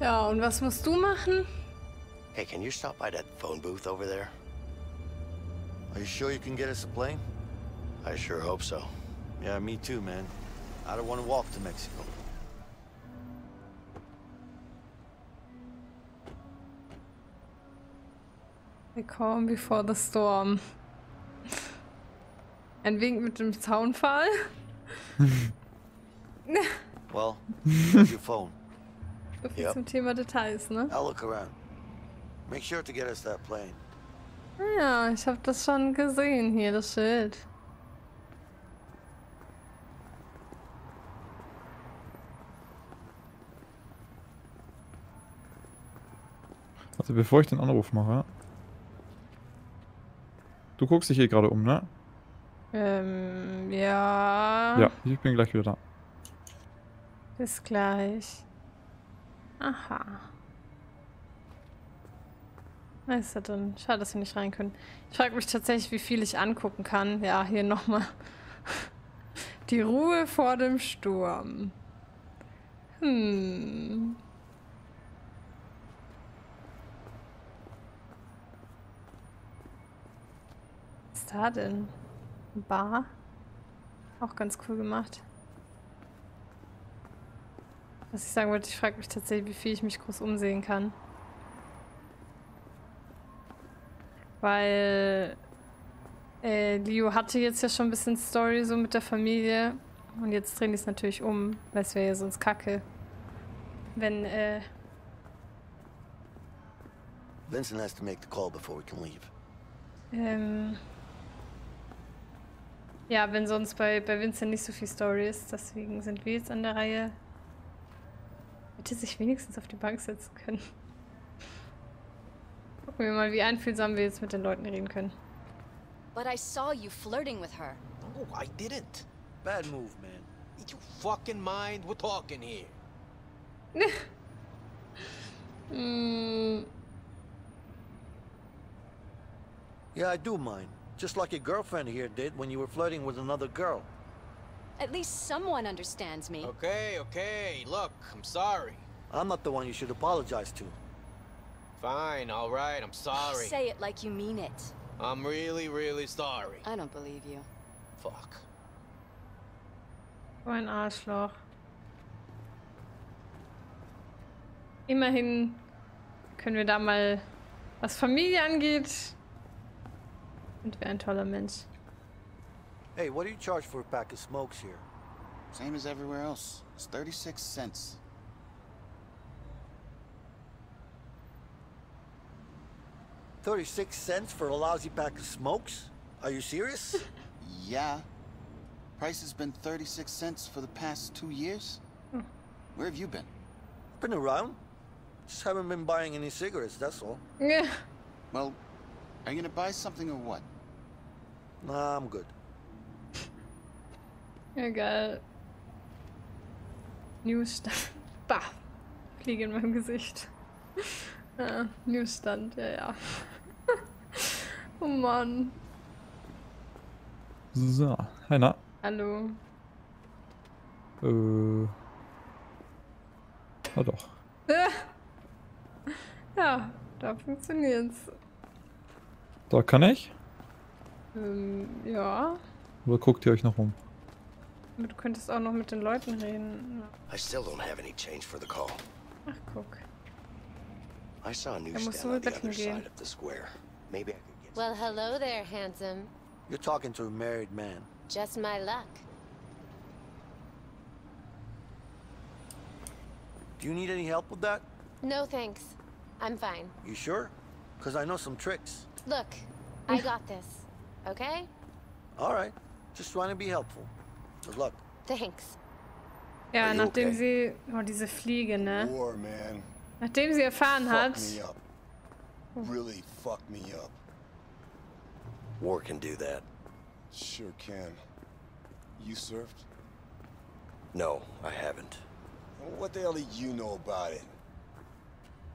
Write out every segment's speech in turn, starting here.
Ja, und was musst du machen? Hey, can you stop by that phone booth over there? Are you sure you can get us a plane? I sure hope so. Yeah, me too, man. I don't want to walk to Mexico. The calm before the storm. Ein Wink mit dem Zaunfall. Well, your phone. So viel Yep. zum Thema Details, ne? I'll look around. Make sure to get us that plane. Ja, ich habe das schon gesehen hier, das Schild. Also bevor ich den Anruf mache. Du guckst dich hier gerade um, ne? Ähm, ja. Ja, ich bin gleich wieder da. Bis gleich. Aha. Na ist ja dann. Schade, dass wir nicht rein können. Ich frage mich tatsächlich, wie viel ich angucken kann. Ja, hier nochmal. Die Ruhe vor dem Sturm. Hm. Was ist da denn? Bar? Auch ganz cool gemacht. Was ich sagen wollte, ich frage mich tatsächlich, wie viel ich mich groß umsehen kann. Weil äh, Leo hatte jetzt ja schon ein bisschen Story so mit der Familie. Und jetzt drehen die es natürlich um, weil es wäre ja sonst kacke. Wenn, äh, Vincent has to make the call before we can leave. ähm, ja, wenn sonst bei, bei Vincent nicht so viel Story ist. Deswegen sind wir jetzt an der Reihe. Hätte sich wenigstens auf die Bank setzen können. Gucken wir mal, wie einfühlsam wir jetzt mit den Leuten reden können. But I saw you flirting with her. No, I didn't. Bad move, man. Did you fucking mind? We're talking here. Mm, Yeah, I do mind. Just like your girlfriend here did when you were flirting with another girl. At least someone understands me. Okay, okay. Look, I'm sorry. I'm not the one you should apologize to. Fine, all right. I'm sorry. Say it like you mean it. I'm really, really sorry. I don't believe you. Fuck. so ein Arschloch. Immerhin können wir da mal, was Familie angeht, sind wir ein toller Mensch. Hey, what do you charge for a pack of smokes here? Same as everywhere else. It's 36 cents. Thirty-six cents for a lousy pack of smokes? Are you serious? Yeah. Price has been 36 cents for the past two years. Where have you been? Been around. Just haven't been buying any cigarettes, that's all. Yeah. Well, are you gonna buy something or what? Nah, I'm good. Egal. Newsstand. Bah. Fliege in meinem Gesicht. Ja, Newsstand, ja, ja. oh Mann. So, Heiner. Hallo. Äh. Na doch. Ja, da funktioniert's. Da kann ich? Ähm, ja. Oder guckt ihr euch noch um? Aber Du könntest auch noch mit den Leuten reden. I still don't have any change for the call. Ach, guck. I saw a new newsstand du on wohl the wecken other gehen. side of the square. Maybe I could get Well, hello there, handsome. You're talking to a married man. Just my luck. Do you need any help with that? No thanks. I'm fine. You sure? Because I know some tricks. Look, I got this. Okay? All right. Just trying to be helpful. Good luck. Thanks. Ja, nachdem okay? sie. Oh, diese Fliege, ne? War, man. Nachdem sie erfahren hat. Fuck me up. Really fuck me up. War can do that. Sure can. You served? No, I haven't. What the hell do you know about it?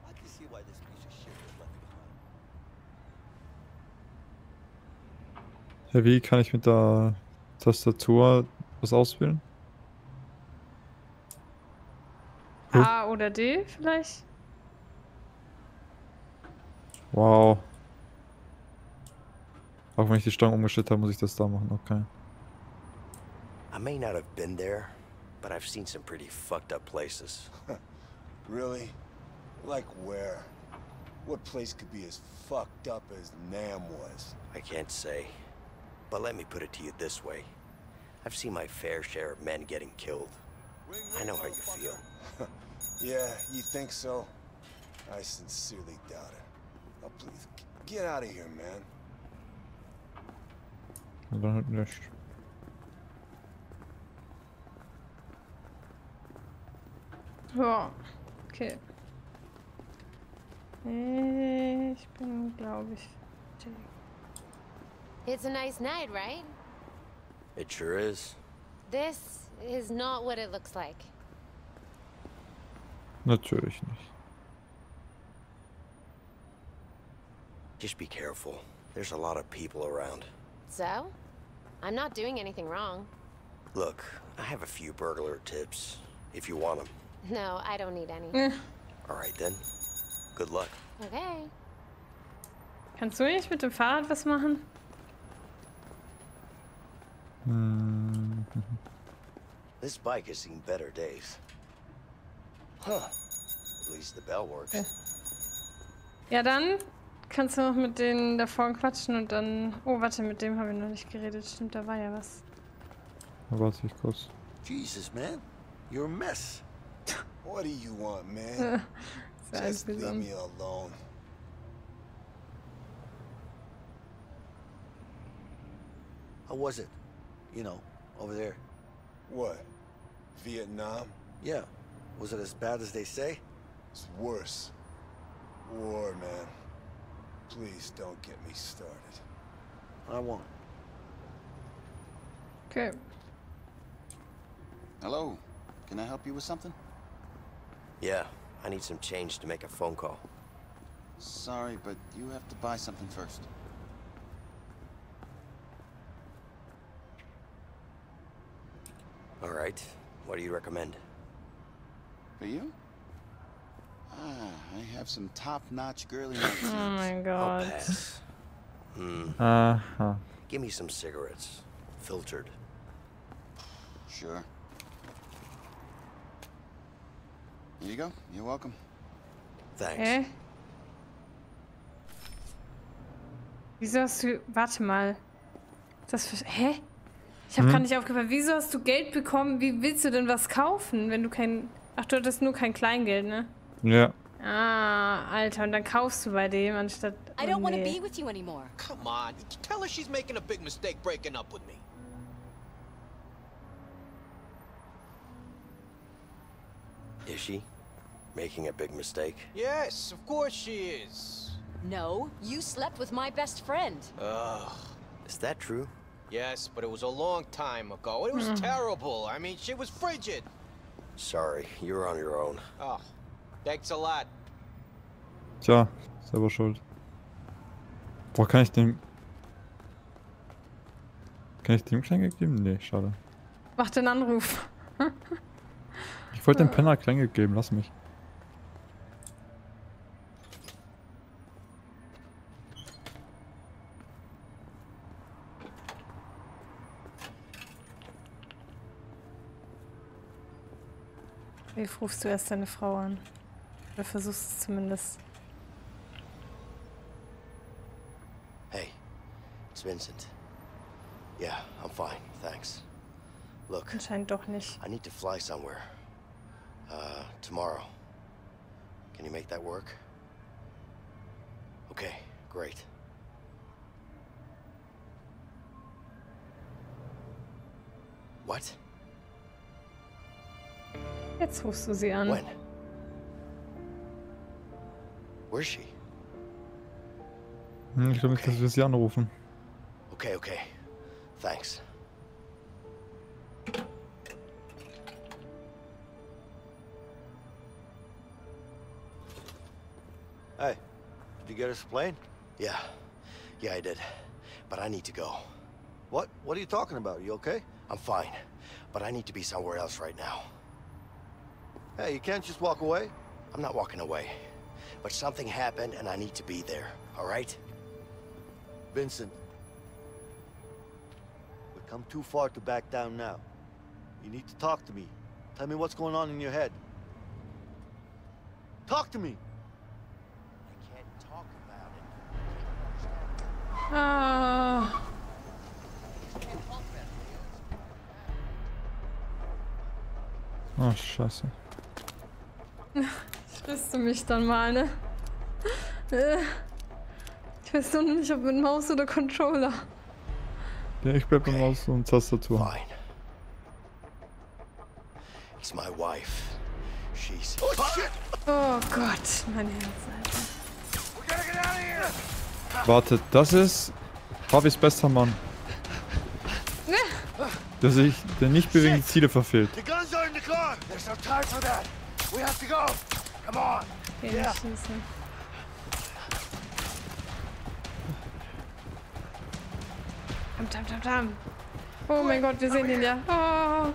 I can see why this piece of shit was left behind. Wie kann ich mit der Tastatur was auswählen? Hm. A oder D vielleicht? Wow. Auch wenn ich die Stange umgestellt habe, muss ich das da machen. Okay. I may not have been there, but I've seen some pretty fucked up places. Really? Like where? What place could be as fucked up as Nam was? I can't say. But let me put it to you this way. I've seen my fair share of men getting killed. I know how you feel. Yeah, you think so? I sincerely doubt it. Oh, please, get out of here, man. Und dann halt nicht. Ja, okay. Eh, ich bin, glaube ich. It's a nice night, right? It sure is. This is not what it looks like. Natürlich nicht. Just be careful. There's a lot of people around. So? I'm not doing anything wrong. Look, I have a few burglar tips, if you want them. No, I don't need any. Eh. All right then. Good luck. Okay. Kannst du nicht mit dem Fahrrad was machen? Hm. This bike has seen better days. Huh. At least the bell works. Okay. Ja, dann kannst du noch mit denen da vorne quatschen und dann... Oh, warte, mit dem habe ich noch nicht geredet. Stimmt, da war ja was. Warte ich kurz. Jesus, man. You're a mess. What do you want, man? Just leave me alone. How was it? You know, over there. What? Vietnam? Yeah. Was it as bad as they say? It's worse. War, man. Please don't get me started. I won't. Okay. Hello. Can I help you with something? Yeah, I need some change to make a phone call. Sorry, but you have to buy something first. All right. What do you recommend? For you? Ah, I have some top-notch girly Oh magazines. mein I'll Gott. pass. Hmm. Aha. Give me some cigarettes. Filtered. Sure. Here you go. You're welcome. Thanks. Hä? Wieso hast du... Warte mal. Das... für- Hä? Ich habe Hm? gar nicht aufgepasst. Wieso hast du Geld bekommen? Wie willst du denn was kaufen, wenn du kein... Ach, du hattest nur kein Kleingeld, ne? Ja. Ah, Alter, und dann kaufst du bei dem, anstatt... I don't oh, want to nee. be with you anymore. Come on, tell her she's making a big mistake breaking up with me. Is she? Making a big mistake? Yes, of course she is. No, you slept with my best friend. Ugh. Is that true? Yes, but it was a long time ago. It was terrible. I mean, she was frigid. Sorry, you're on your own. Oh, thanks a lot. Tja, selber schuld. Boah, kann ich dem... Kann ich dem Kleingeld geben? Nee, schade. Mach den Anruf. Ich wollte dem Penner Kleingeld geben, lass mich. Wie rufst du erst deine Frau an? Oder versuchst es zumindest. Hey, it's Vincent. Yeah, I'm fine, thanks. Look, Anscheinend doch nicht. I need to fly somewhere. Uh, tomorrow. Can you make that work? Okay, great. What? Jetzt rufst du sie an. When? Where's she? Hm, ich glaube nicht, dass wir sie anrufen. Okay, okay. Thanks. Hey, did you get us a plane? Yeah. Yeah, I did. But I need to go. What? What are you talking about? You okay? I'm fine. But I need to be somewhere else right now. Hey, you can't just walk away. I'm not walking away. but something happened and I need to be there, all right? Vincent. We've come too far to back down now. You need to talk to me. Tell me what's going on in your head. Talk to me! I can't talk about it. Ah. Oh, scheiße. Ich wüsste mich dann mal, ne? Äh. Ich weiß nur nicht, ob mit Maus oder Controller. Ja, ich bleib beim Maus und Tastatur. Fine. It's my wife. She's. Oh Gott, mein Herz, Alter. Warte, das ist Harveys bester Mann. Der sich, der nicht bewegende Ziele verfehlt. The guns are in the car! There's no time for that. We have to go. Come on. Okay, nicht schießen. Tam, tam, tam, tam. Oh mein Gott, wir sehen ihn ja. Oh,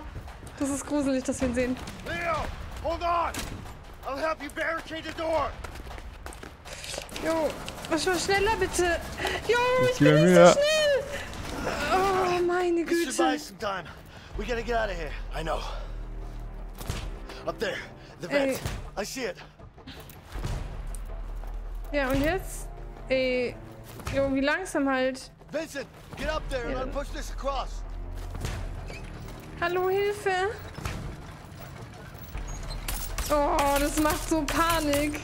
das ist gruselig, dass wir ihn sehen. Leo, hold on. I'll help you barricade the door. Jo, mach mal schneller bitte. Jo, ich bin nicht so schnell. Oh, meine This should buy Güte. us some time. We gotta get out of here. I know. Up there, the Ey, vent. I see it. ja, und jetzt? Ey, jo, wie langsam halt. Vincent, get up there and Yeah. unpush this across. Hallo, Hilfe. Oh, das macht so Panik.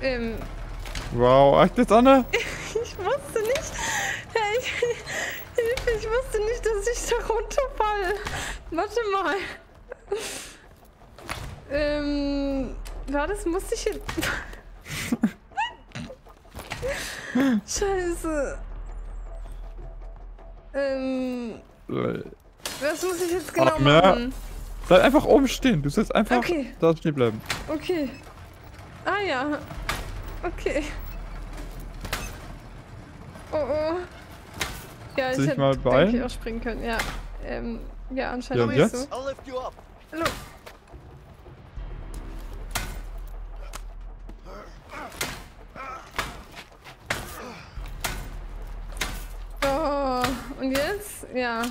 Ähm, Wow, echt jetzt, Anne? ich wusste nicht. Hey, Hilfe, ich wusste nicht, dass ich da runterfalle. Warte mal. Ähm, war das, musste ich jetzt... Scheiße. Ähm, was muss ich jetzt genau machen? Bleib einfach oben stehen. Du sollst einfach Okay. da stehen bleiben. Okay. Ah ja. Okay. Oh oh. Ja, Soll ich ich hätte mal denke beeilen? ich auch springen können. Ja. Ähm, ja, Ja, anscheinend und nicht jetzt? so. I'll lift you up. Hallo. Oh, und jetzt? Ja.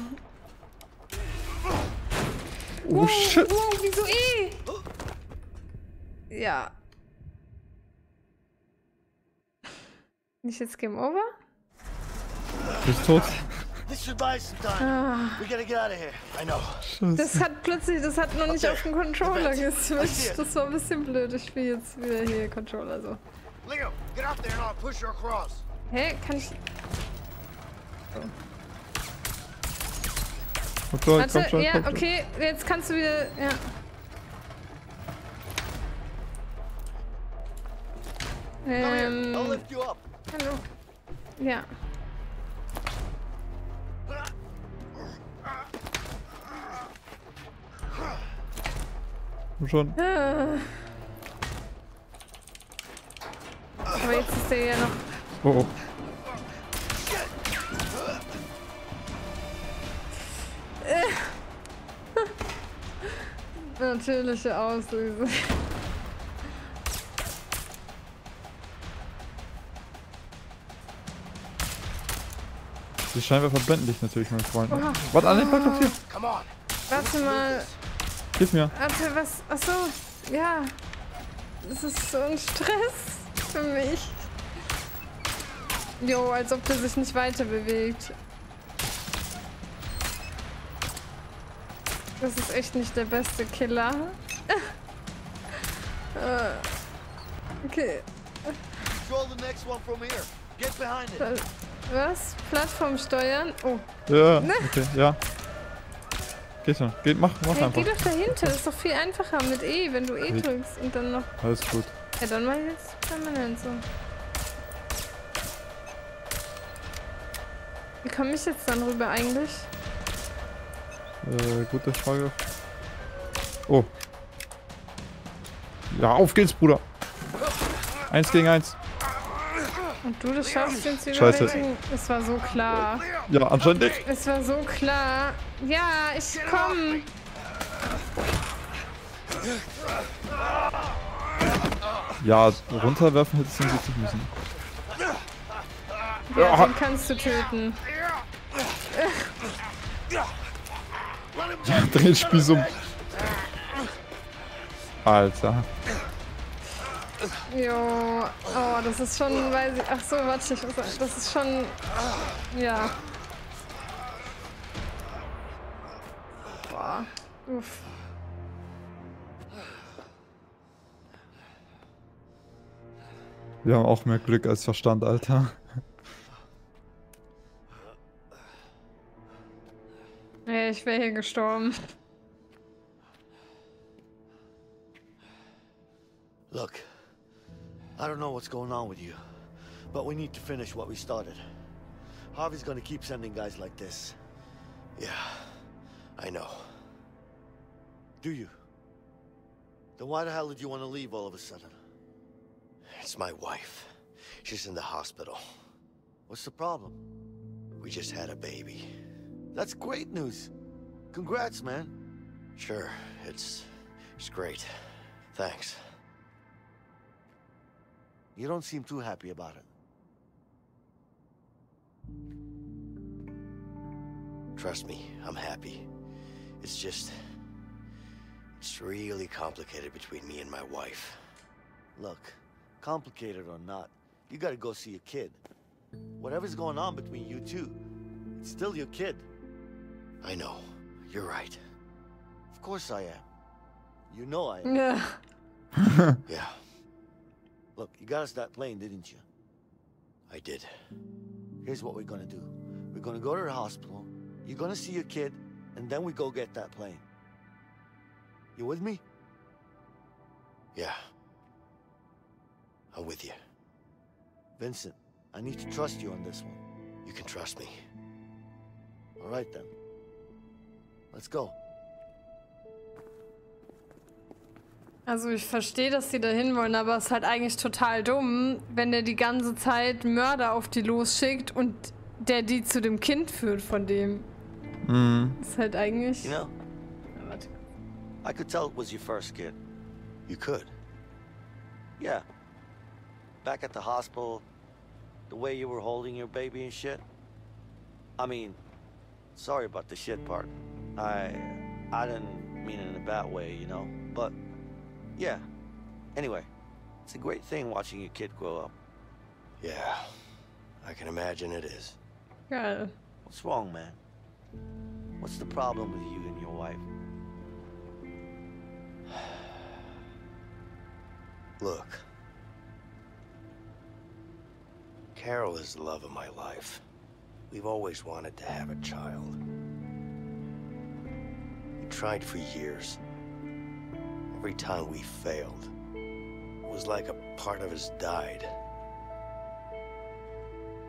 Oh wow, shit. Wow, wieso eh? Ja. Nicht jetzt Game Over? Du bist tot. Ah, das hat plötzlich, das hat noch nicht Okay. auf dem Controller geswitcht. Das war ein bisschen blöd. Ich spiele jetzt wieder hier Controller so. Leo, get up there and I'll push her across. Hä? Kann ich. Komm schon, Warte, komm schon, ja, komm schon. okay, jetzt kannst du wieder. Ja. Ähm, hallo. Ja. Komm schon. Aber jetzt ist der ja noch. Oh, oh. Natürliche Auslösung. Die Scheinwerfer blenden dich natürlich, mein Freund. Oha. Warte, Anne, bleib doch hier. Warte mal. Hilf mir. Warte, was? Achso. Ja. Das ist so ein Stress für mich. Jo, als ob der sich nicht weiter bewegt. Das ist echt nicht der beste Killer. Äh, okay. Control the next one from here. Get behind it. Pla- Was? Plattform steuern? Oh. Ja, okay, ja. Geht schon. Geht, mach, mach Hey, einfach. geh doch dahinter. Das ist doch viel einfacher mit E, wenn du E drückst und dann noch. Alles gut. Ja, dann mal jetzt permanent so. Wie komme ich jetzt dann rüber eigentlich? Äh, gute Frage. Oh. Ja, auf geht's, Bruder. Eins gegen eins. Und du das schaffst, den zu Scheiße. Es war so klar. Ja, anscheinend nicht. Es war so klar. Ja, ich komm. Ja, runterwerfen hättest du ihn wirklich müssen. Ja, den kannst du töten. Dreh das Spiel so. Alter. Jo, oh, das ist schon, weiß ich, ach so, warte, ich muss, das ist schon, ja. Boah, uff. Wir haben auch mehr Glück als Verstand, Alter. Nee, ich wäre hier gestorben. Look, I don't know what's going on with you, but we need to finish what we started. Harvey's gonna keep sending guys like this. Yeah, I know. Do you? Then why the hell did you want to leave all of a sudden? It's my wife. She's in the hospital. What's the problem? We just had a baby. That's great news. Congrats, man. Sure, it's... it's great. Thanks. You don't seem too happy about it. Trust me, I'm happy. It's just... It's really complicated between me and my wife. Look, complicated or not, you gotta go see your kid. Whatever's going on between you two, it's still your kid. I know. You're right. Of course I am. You know I am. Ja. Yeah, Look, you got us that plane, didn't you? I did. Here's what we're gonna do. We're gonna go to the hospital, you're gonna see your kid, and then we go get that plane. You with me? Yeah. I'm with you. Vincent, I need to trust you on this one. You can trust me. All right then. Let's go. Also ich verstehe, dass die da hin wollen, aber es ist halt eigentlich total dumm, wenn der die ganze Zeit Mörder auf die losschickt und der die zu dem Kind führt von dem. Mhm. Ist halt eigentlich... You know. I could tell it was your first kid. You could. Yeah. Back at the hospital, the way you were holding your baby and shit. I mean, sorry about the shit part. I I didn't mean it in a bad way, you know. But yeah. Anyway, it's a great thing watching your kid grow up. Yeah. I can imagine it is. Geil. What's wrong, man? What's the problem with you and your wife? Look. Carol is the love of my life. We've always wanted to have a child. We tried for years. Every time we failed, it was like a part of us died.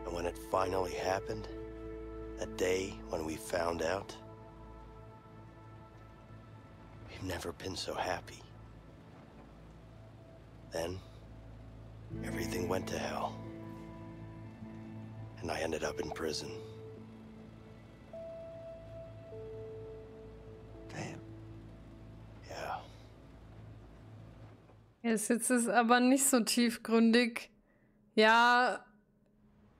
And when it finally happened, that day when we found out, we've never been so happy. Then, everything went to hell. And I ended up in prison. Jetzt ist es aber nicht so tiefgründig. Ja,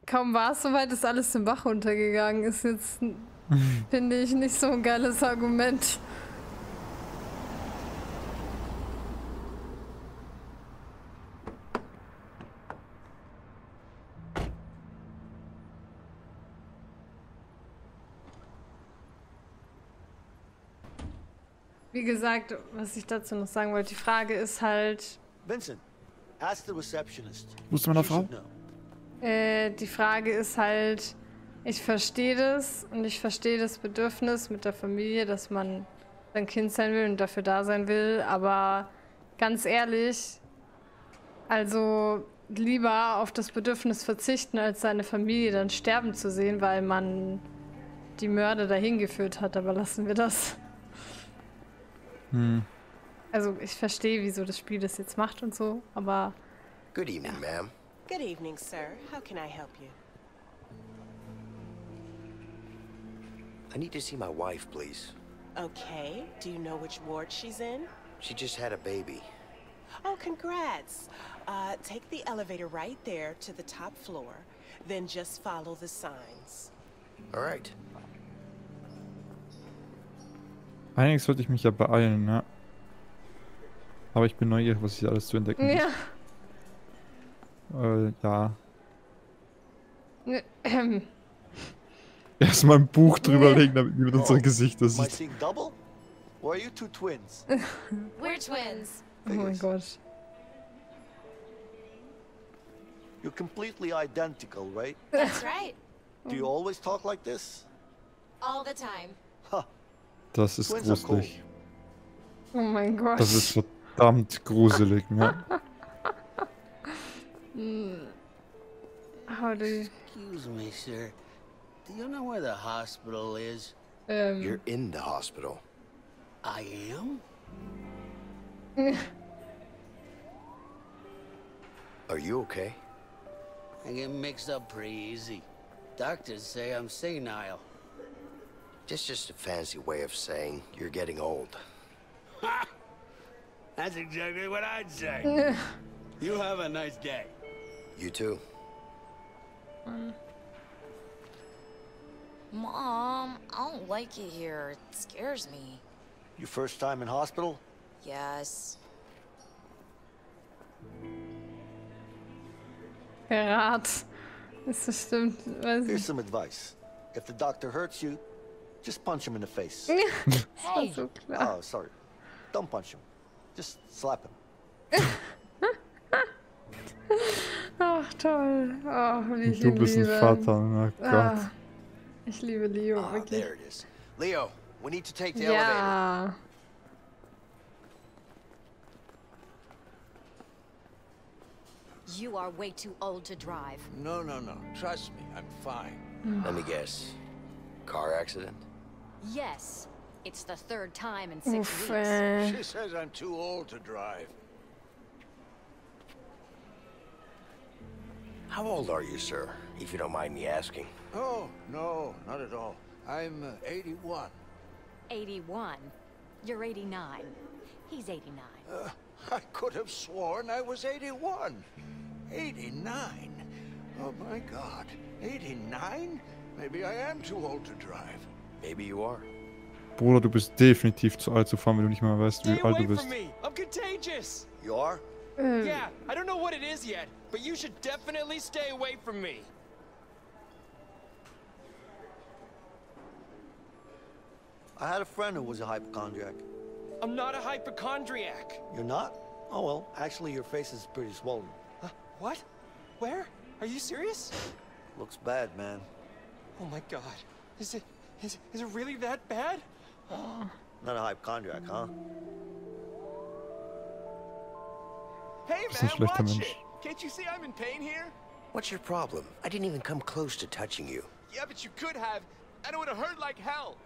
kaum war es soweit, ist alles im Bach runtergegangen. Ist jetzt, finde ich, nicht so ein geiles Argument. Wie gesagt, was ich dazu noch sagen wollte, die Frage ist halt, Vincent, ask the receptionist. Wo ist meine She Frau? Äh, die Frage ist halt, ich verstehe das und ich verstehe das Bedürfnis mit der Familie, dass man sein Kind sein will und dafür da sein will, aber ganz ehrlich, also lieber auf das Bedürfnis verzichten, als seine Familie dann sterben zu sehen, weil man die Mörder dahin geführt hat, aber lassen wir das. Hm. Also ich verstehe, wieso das Spiel das jetzt macht und so, aber Good evening, ma'am. Good evening, sir. How can I help you? I need to see my wife, please. Okay. Do you know which ward she's in? She just had a baby. Oh, congrats. Uh, take the elevator right there to the top floor, then just follow the signs. All right. Eigentlich sollte ich mich ja beeilen, ne? Aber ich bin neugierig, was ich alles zu entdecken. Ja. Äh, ja. Ähm, Erstmal ein Buch drüberlegen, damit niemand Oh, unsere Gesichter sieht. Or are you two twins? We're twins. oh mein Gott. You're completely identical, right? That's right. Do you always talk like this? All the time. Huh. Das ist gruselig. Oh mein Gott. Das ist verdammt gruselig, ne? How do you... Excuse me, sir. Do you know where the hospital is? Ähm, You're in the hospital. I am? Are you okay? I get mixed up pretty easy. Doctors say I'm senile. Just just a fancy way of saying you're getting old. Ha! That's exactly what I'd say. you have a nice day. You too. Mm. Mom, I don't like it here. It scares me. Your first time in hospital? Yes. Verrat. Ist das stimmt? Here's some advice. If the doctor hurts you, just punch him in the face. Das war so. Oh, sorry. Don't punch him. Just slap him. Ach, toll. Oh, wie ich Du ihn bist ein liebe. Vater, oh Gott. Ah, ich liebe Leo, Ah, wirklich. there it is. Leo, we need to take the elevator. You are way too old to drive. No, no, no. Trust me, I'm fine. Let me guess. Car accident? Yes. It's the third time in six Uff, weeks. äh. She says I'm too old to drive. How old are you, sir? If you don't mind me asking. Oh, no, not at all. I'm uh, 81. 81. You're 89. He's 89. Uh, I could have sworn I was 81. 89? Oh my god. 89? Maybe I am too old to drive. Maybe you are. Bruder, du bist definitiv zu alt zu fahren, wenn du nicht mal weißt, wie Stay alt away du bist. from me! I'm contagious! You are? Ähm, Yeah, I don't know what it is yet, but you should definitely stay away from me. I had a friend who was a hypochondriac. I'm not a hypochondriac. You're not? Oh well, actually your face is pretty swollen. Huh? What? Where? Are you serious? Looks bad, man. Oh my god. Is it is, is it really that bad? Not a hypochondriac, huh? Hey man, schlechter watch it! Can't you see I'm in pain here? What's your problem? I didn't even come close to touching you. Yeah, but you could have, and it would have hurt like hell.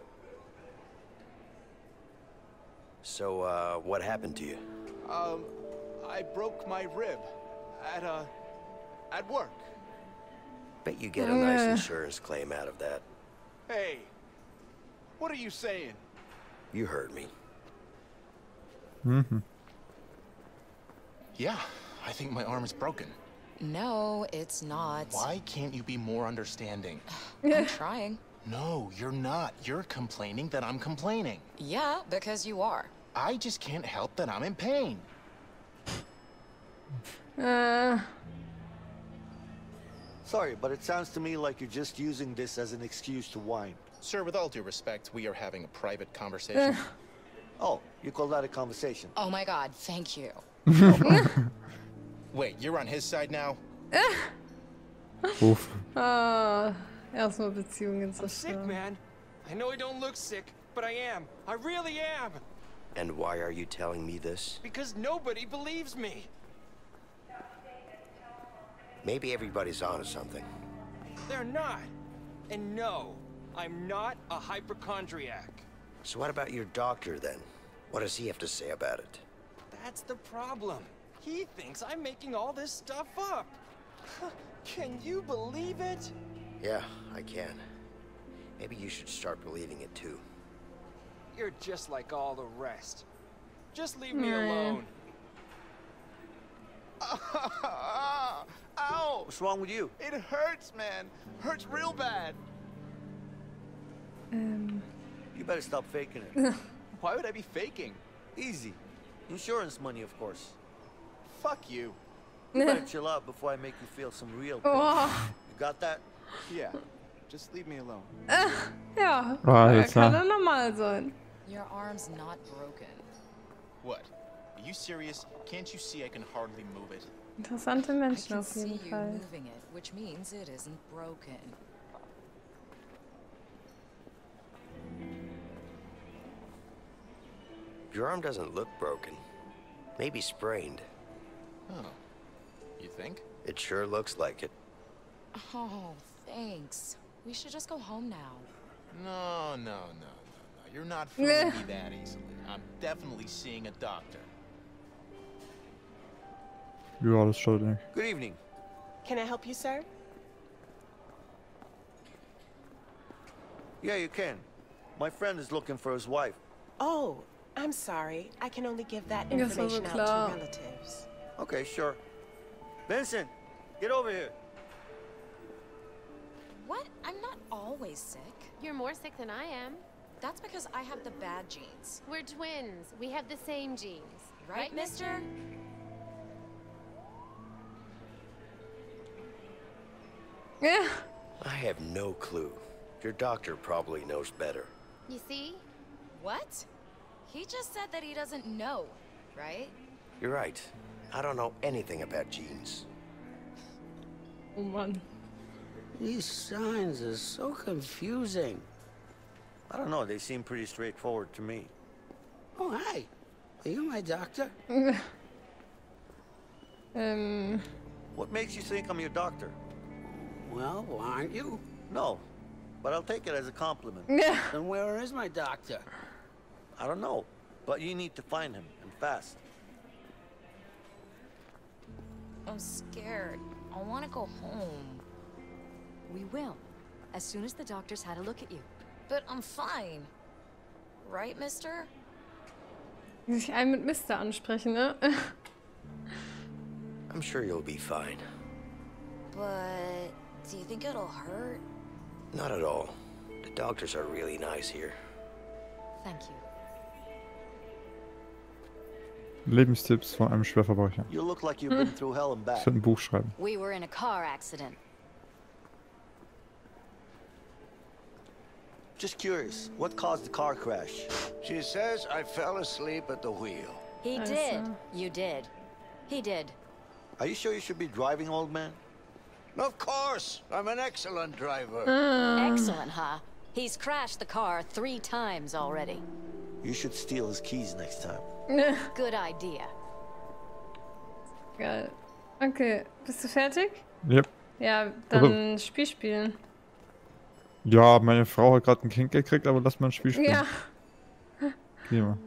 So, uh, what happened to you? Um, I broke my rib at uh at work. Bet you get a nice Uh. insurance claim out of that. Hey, what are you saying? You heard me. Mm-hmm. Yeah, I think my arm is broken. No, it's not. Why can't you be more understanding? I'm trying. No, you're not. You're complaining that I'm complaining. Yeah, because you are. I just can't help that I'm in pain. Uh... Sorry, but it sounds to me like you're just using this as an excuse to whine. Sir, with all due respect, we are having a private conversation. Oh, you call that a conversation? Oh my god, thank you. Wait, you're on his side now? Uff. ah, erstmal Beziehungen I'm sick, man. I know I don't look sick, but I am. I really am. And why are you telling me this? Because nobody believes me. Maybe everybody's onto something. They're not. And no, I'm not a hypochondriac. So what about your doctor then? What does he have to say about it? That's the problem. He thinks I'm making all this stuff up. Can you believe it? Yeah, I can. Maybe you should start believing it too. You're just like all the rest. Just leave me Nee. alone. Ow! What's wrong with you? It hurts, man. Hurts real bad. Ähm. You better stop faking it. Why would I be faking? Easy. Insurance money, of course. Fuck you. You better chill out before I make you feel some real pain. Oh. You got that? Yeah. Just leave me alone. Ja, Alter. kann er normal sein. Your arm's not broken. What? Are you serious? Can't you see I can hardly move it? Interessante I Menschen can auf see jeden you Fall. moving it, which means it isn't broken. Your arm doesn't look broken. Maybe sprained. Oh. You think? It sure looks like it. Oh, thanks. We should just go home now. No, no, no, no, no. You're not fooling me that easily. I'm definitely seeing a doctor. Ja, das schaut nicht. Good evening. Can I help you, sir? Yeah, you can. My friend is looking for his wife. Oh, I'm sorry. I can only give that Ja, ist aber information out klar. to relatives. Okay, sure. Vincent, get over here. What? I'm not always sick. You're more sick than I am. That's because I have the bad genes. We're twins. We have the same genes. Right, mister? Yeah. I have no clue. Your doctor probably knows better. You see? What? He just said that he doesn't know, right? You're right. I don't know anything about genes. Oh Mann. These signs are so confusing. I don't know, they seem pretty straightforward to me. Oh, hi. Are you my doctor? ähm. What makes you think I'm your doctor? Well, aren't you? No, but I'll take it as a compliment. Ja. Then where is my doctor? I don't know, but you need to find him, and fast. I'm scared. I want to go home. We will. As soon as the doctor's had a look at you. But I'm fine. Right, mister? Sich einen mit Mister ansprechen, ne? I'm sure you'll be fine. But do you think it'll hurt? Not at all. The doctors are really nice here. Thank you. Lebenstipps von einem Schwerverbrecher. You look like you've been hmm. through hell and back. werde ein Buch schreiben. We were in a car accident. Just curious, what caused the car crash? She says I fell asleep at the wheel. He did. You did. He did. Are you sure you should be driving, old man? Of course, I'm an excellent driver. Ah. Excellent, huh? He's crashed the car three times already. You should steal his keys next time. Good idea. Geil. Okay, bist du fertig? Yep. Ja, dann Spiel spielen. Ja, meine Frau hat gerade ein Kind gekriegt, aber lass mal ein Spiel spielen. Ja. Geh mal.